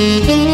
Música